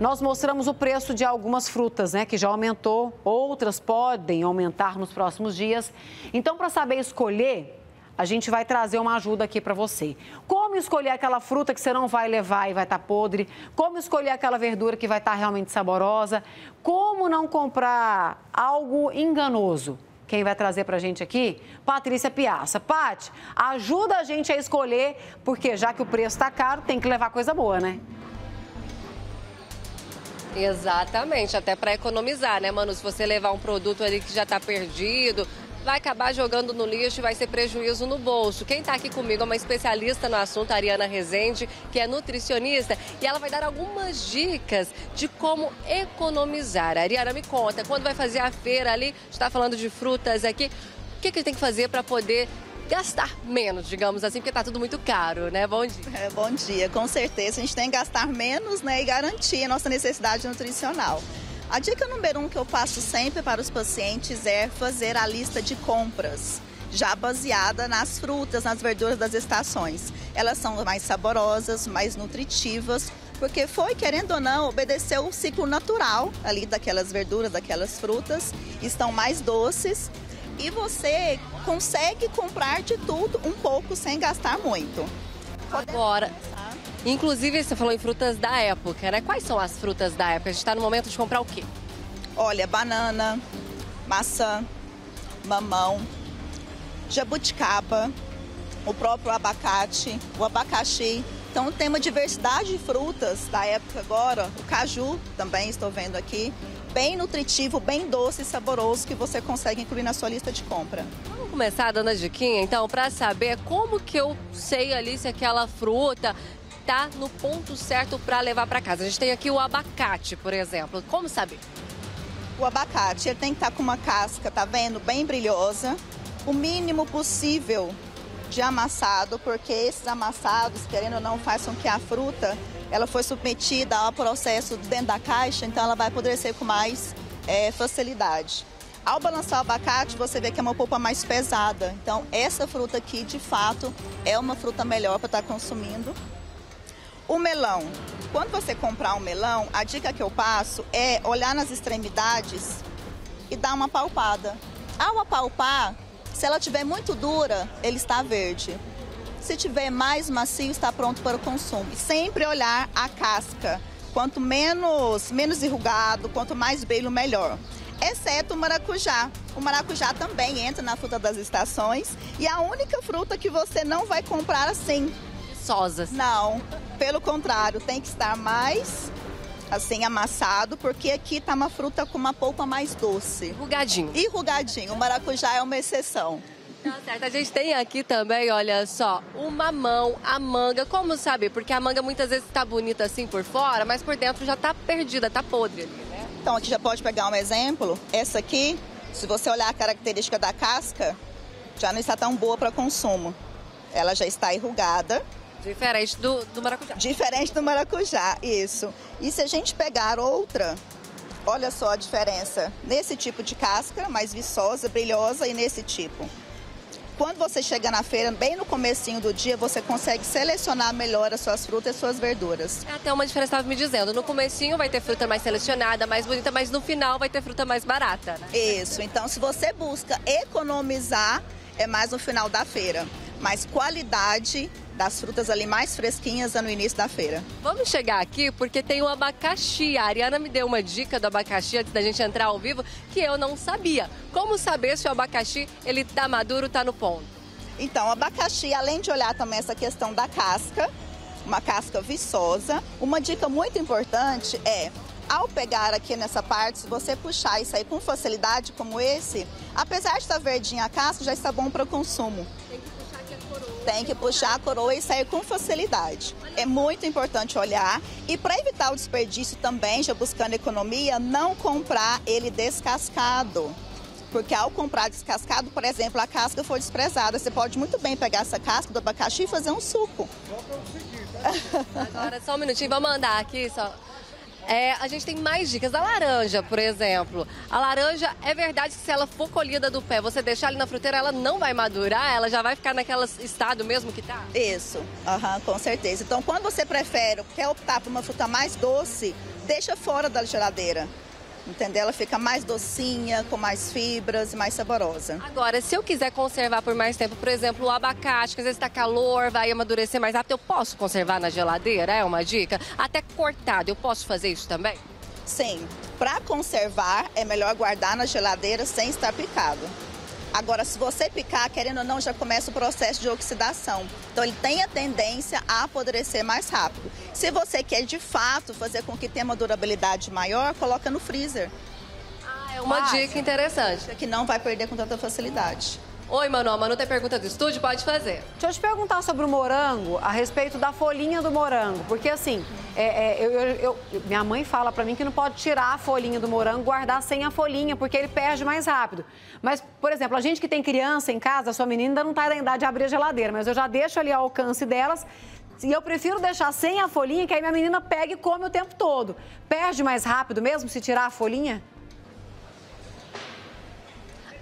Nós mostramos o preço de algumas frutas, né, que já aumentou, outras podem aumentar nos próximos dias. Então, para saber escolher, a gente vai trazer uma ajuda aqui para você. Como escolher aquela fruta que você não vai levar e vai estar tá podre? Como escolher aquela verdura que vai estar tá realmente saborosa? Como não comprar algo enganoso? Quem vai trazer para a gente aqui? Patrícia Piaça. Pati, ajuda a gente a escolher, porque já que o preço está caro, tem que levar coisa boa, né? Exatamente, até para economizar, né, Manu? Se você levar um produto ali que já está perdido, vai acabar jogando no lixo e vai ser prejuízo no bolso. Quem está aqui comigo é uma especialista no assunto, Ariana Rezende, que é nutricionista, e ela vai dar algumas dicas de como economizar. Ariana, me conta, quando vai fazer a feira ali, está falando de frutas aqui, o que, que tem que fazer para poder gastar menos, digamos assim, porque está tudo muito caro, né? Bom dia. É, bom dia, com certeza. A gente tem que gastar menos né, e garantir a nossa necessidade nutricional. A dica número um que eu passo sempre para os pacientes é fazer a lista de compras já baseada nas frutas, nas verduras das estações. Elas são mais saborosas, mais nutritivas, porque foi, querendo ou não, obedeceu o ciclo natural ali daquelas verduras, daquelas frutas, estão mais doces e você consegue comprar de tudo um pouco sem gastar muito. Agora, Inclusive, você falou em frutas da época, né? Quais são as frutas da época? A gente está no momento de comprar o quê? Olha, banana, maçã, mamão, jabuticaba, o próprio abacate, o abacaxi. Então tem uma diversidade de frutas da época agora. O caju também estou vendo aqui. Bem nutritivo, bem doce e saboroso que você consegue incluir na sua lista de compra. Vamos começar dando a diquinha, então, para saber como que eu sei ali se aquela fruta está no ponto certo para levar para casa. A gente tem aqui o abacate, por exemplo. Como saber? O abacate ele tem que estar tá com uma casca, tá vendo, bem brilhosa, o mínimo possível de amassado, porque esses amassados, querendo ou não, fazem com que a fruta ela foi submetida ao processo dentro da caixa, então ela vai apodrecer com mais é, facilidade. Ao balançar o abacate, você vê que é uma polpa mais pesada. Então, essa fruta aqui, de fato, é uma fruta melhor para estar tá consumindo. O melão. Quando você comprar um melão, a dica que eu passo é olhar nas extremidades e dar uma palpada. Ao apalpar, se ela tiver muito dura, ele está verde. Se tiver mais macio, está pronto para o consumo. Sempre olhar a casca. Quanto menos, menos enrugado, quanto mais brilho, melhor. Exceto o maracujá. O maracujá também entra na fruta das estações e é a única fruta que você não vai comprar assim, preguiçosas. Não, pelo contrário, tem que estar mais assim amassado, porque aqui tá uma fruta com uma polpa mais doce. Rugadinho. E rugadinho. O maracujá é uma exceção. Tá certo. A gente tem aqui também, olha só, o mamão, a manga. Como saber? Porque a manga muitas vezes tá bonita assim por fora, mas por dentro já tá perdida, tá podre ali, né? Então aqui já pode pegar um exemplo. Essa aqui, se você olhar a característica da casca, já não está tão boa para consumo. Ela já está enrugada, Diferente do, do maracujá. Diferente do maracujá, isso. E se a gente pegar outra, olha só a diferença. Nesse tipo de casca, mais viçosa, brilhosa, e nesse tipo. Quando você chega na feira, bem no comecinho do dia, você consegue selecionar melhor as suas frutas e suas verduras. É até uma diferença estava me dizendo. No comecinho vai ter fruta mais selecionada, mais bonita, mas no final vai ter fruta mais barata, né? Isso. Então, se você busca economizar, é mais no final da feira. Mas qualidade das frutas ali mais fresquinhas no início da feira. Vamos chegar aqui porque tem o abacaxi. A Ariana me deu uma dica do abacaxi antes da gente entrar ao vivo que eu não sabia. Como saber se o abacaxi ele tá maduro, tá no ponto? Então, o abacaxi, além de olhar também essa questão da casca, uma casca viçosa, uma dica muito importante é ao pegar aqui nessa parte, se você puxar e sair com facilidade como esse, apesar de estar verdinha a casca, já está bom para o consumo. Tem que puxar a coroa e sair com facilidade. É muito importante olhar e para evitar o desperdício também, já buscando economia, não comprar ele descascado. Porque ao comprar descascado, por exemplo, a casca foi desprezada, você pode muito bem pegar essa casca do abacaxi e fazer um suco. Agora só um minutinho, vamos andar aqui só. É, a gente tem mais dicas. A laranja, por exemplo. A laranja, é verdade que se ela for colhida do pé, você deixar ali na fruteira, ela não vai madurar? Ela já vai ficar naquele estado mesmo que tá? Isso, uhum, com certeza. Então, quando você prefere, quer optar por uma fruta mais doce, deixa fora da geladeira. Entendeu? Ela fica mais docinha, com mais fibras, mais saborosa. Agora, se eu quiser conservar por mais tempo, por exemplo, o abacate, que às vezes está calor, vai amadurecer mais rápido, eu posso conservar na geladeira? É uma dica? Até cortado, eu posso fazer isso também? Sim. Para conservar, é melhor guardar na geladeira sem estar picado. Agora, se você picar, querendo ou não, já começa o processo de oxidação. Então, ele tem a tendência a apodrecer mais rápido. Se você quer, de fato, fazer com que tenha uma durabilidade maior, coloca no freezer. Ah, é uma dica interessante. Que não vai perder com tanta facilidade. Oi, Manu. A Manu tem pergunta do estúdio? Pode fazer. Deixa eu te perguntar sobre o morango, a respeito da folhinha do morango. Porque, assim, é, é, eu, eu, eu, minha mãe fala para mim que não pode tirar a folhinha do morango guardar sem a folhinha, porque ele perde mais rápido. Mas, por exemplo, a gente que tem criança em casa, a sua menina ainda não está na idade de abrir a geladeira, mas eu já deixo ali ao alcance delas. E eu prefiro deixar sem a folhinha, que aí minha menina pega e come o tempo todo. Perde mais rápido mesmo se tirar a folhinha?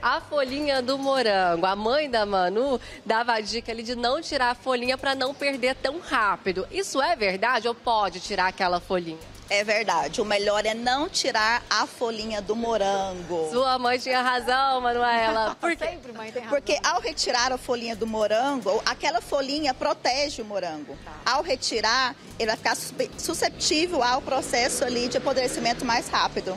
A folhinha do morango. A mãe da Manu dava a dica ali de não tirar a folhinha para não perder tão rápido. Isso é verdade ou pode tirar aquela folhinha? É verdade. O melhor é não tirar a folhinha do morango. Sua mãe tinha razão, Manuela. Por quê? Sempre mãe tem razão. Porque ao retirar a folhinha do morango, aquela folhinha protege o morango. Tá. Ao retirar, ele vai ficar susceptível ao processo ali de apodrecimento mais rápido.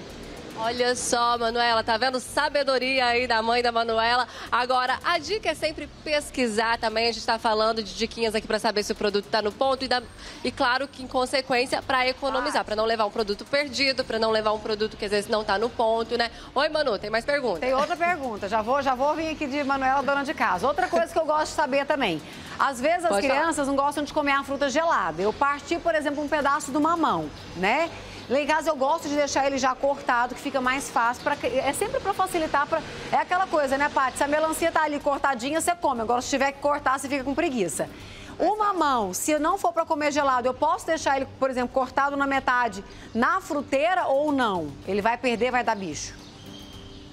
Olha só, Manuela, tá vendo? Sabedoria aí da mãe da Manuela. Agora, a dica é sempre pesquisar também. A gente está falando de diquinhas aqui para saber se o produto está no ponto e, da... e, claro, que em consequência, para economizar, para não levar um produto perdido, para não levar um produto que às vezes não está no ponto, né? Oi, Manu, tem mais perguntas? Tem outra pergunta. Já vou, já vou vir aqui de Manuela, dona de casa. Outra coisa que eu gosto de saber também. Às vezes as Pode crianças falar. não gostam de comer a fruta gelada. Eu parti, por exemplo, um pedaço do mamão, né? Lá em casa eu gosto de deixar ele já cortado, que fica mais fácil. Pra, é sempre para facilitar. Pra, é aquela coisa, né, Paty? Se a melancia tá ali cortadinha, você come. Agora, se tiver que cortar, você fica com preguiça. O mamão, se não for para comer gelado, eu posso deixar ele, por exemplo, cortado na metade na fruteira ou não? Ele vai perder, vai dar bicho?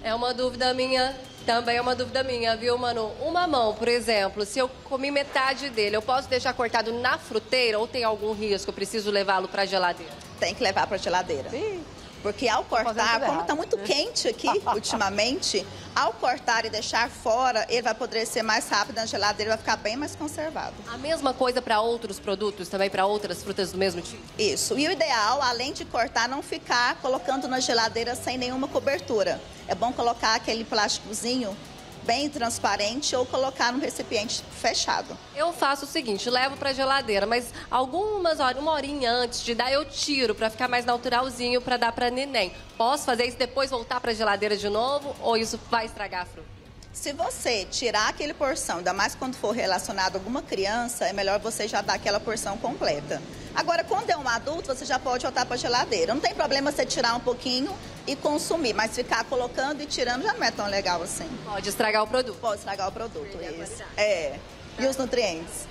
É uma dúvida minha, também é uma dúvida minha, viu, Manu? O mamão, por exemplo, se eu comi metade dele, eu posso deixar cortado na fruteira ou tem algum risco? Eu preciso levá-lo para a geladeira? Tem que levar para a geladeira. Sim. Porque ao cortar, como está muito quente aqui ultimamente, ao cortar e deixar fora, ele vai apodrecer mais rápido na geladeira, vai ficar bem mais conservado. A mesma coisa para outros produtos, também para outras frutas do mesmo tipo? Isso. E o ideal, além de cortar, não ficar colocando na geladeira sem nenhuma cobertura. É bom colocar aquele plásticozinho bem transparente ou colocar num recipiente fechado. Eu faço o seguinte, levo para geladeira, mas algumas horas, uma horinha antes de dar, eu tiro para ficar mais naturalzinho para dar para neném. Posso fazer isso depois voltar para geladeira de novo ou isso vai estragar a fruta? Se você tirar aquele porção, ainda mais quando for relacionado a alguma criança, é melhor você já dar aquela porção completa. Agora, quando é um adulto, você já pode voltar para a geladeira. Não tem problema você tirar um pouquinho e consumir, mas ficar colocando e tirando já não é tão legal assim. Pode estragar o produto. Pode estragar o produto, isso. É. E os nutrientes?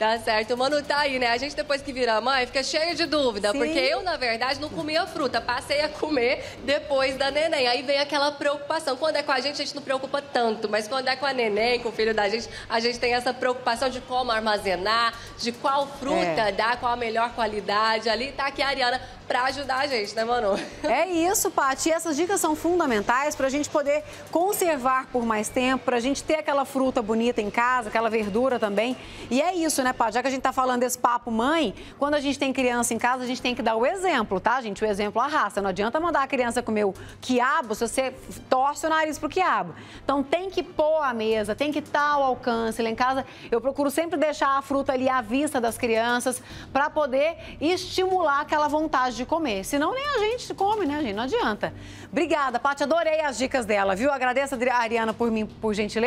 Tá certo. O Manu tá aí, né? A gente depois que vira mãe fica cheio de dúvida, Sim. porque eu, na verdade, não comia fruta. Passei a comer depois da neném. Aí vem aquela preocupação. Quando é com a gente, a gente não preocupa tanto, mas quando é com a neném, com o filho da gente, a gente tem essa preocupação de como armazenar, de qual fruta é. dar, qual a melhor qualidade. Ali tá aqui a Ariana para ajudar a gente, né, Manu? É isso, Paty. E essas dicas são fundamentais para a gente poder conservar por mais tempo, para a gente ter aquela fruta bonita em casa, aquela verdura também. E é isso, né? Paty? Já que a gente tá falando desse papo mãe, quando a gente tem criança em casa, a gente tem que dar o exemplo, tá, gente? O exemplo arrasta. Não adianta mandar a criança comer o quiabo se você torce o nariz pro quiabo. Então tem que pôr a mesa, tem que estar ao alcance. Lá em casa, eu procuro sempre deixar a fruta ali à vista das crianças para poder estimular aquela vontade de comer. Senão nem a gente come, né, gente? Não adianta. Obrigada, Paty. Adorei as dicas dela, viu? Agradeço a Ariana por mim, por gentileza.